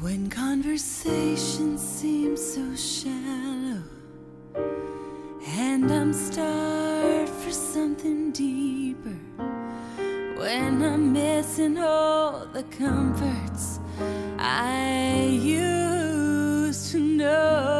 When conversation seems so shallow, and I'm starved for something deeper, when I'm missing all the comforts I used to know.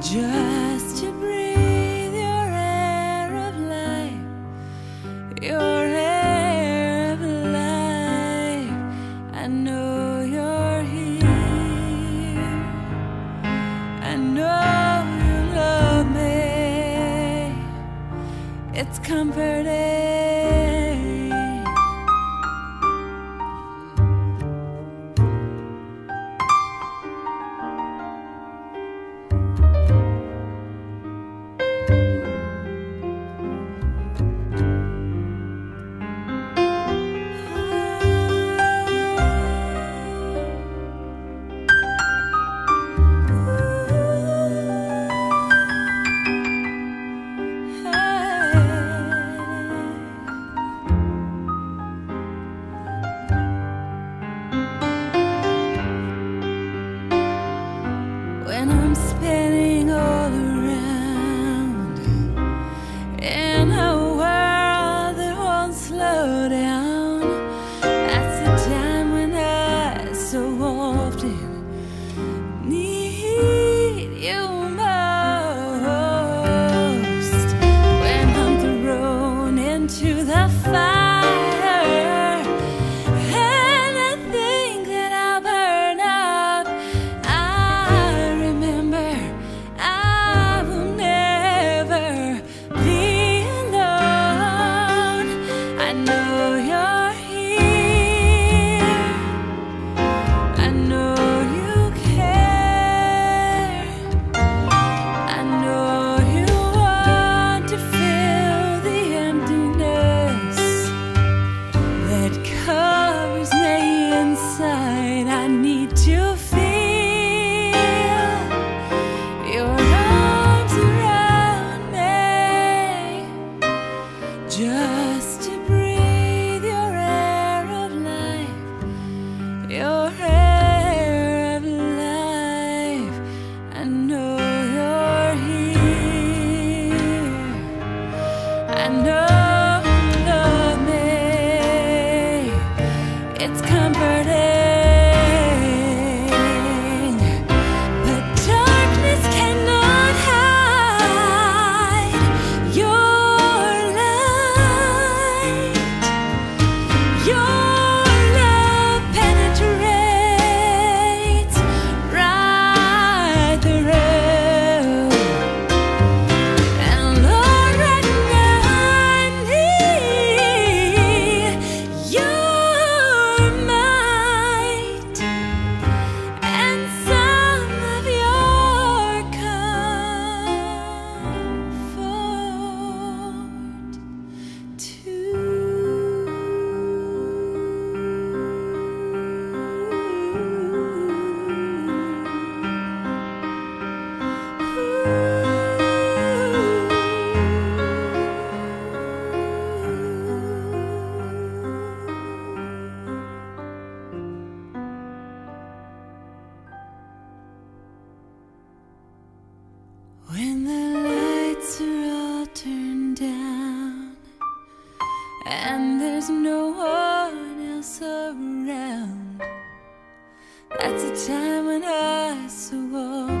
Just to breathe your air of life, your air of life. I know you're here. I know you love me. It's comfort. your hand. and there's no one else around. That's the time when I swore.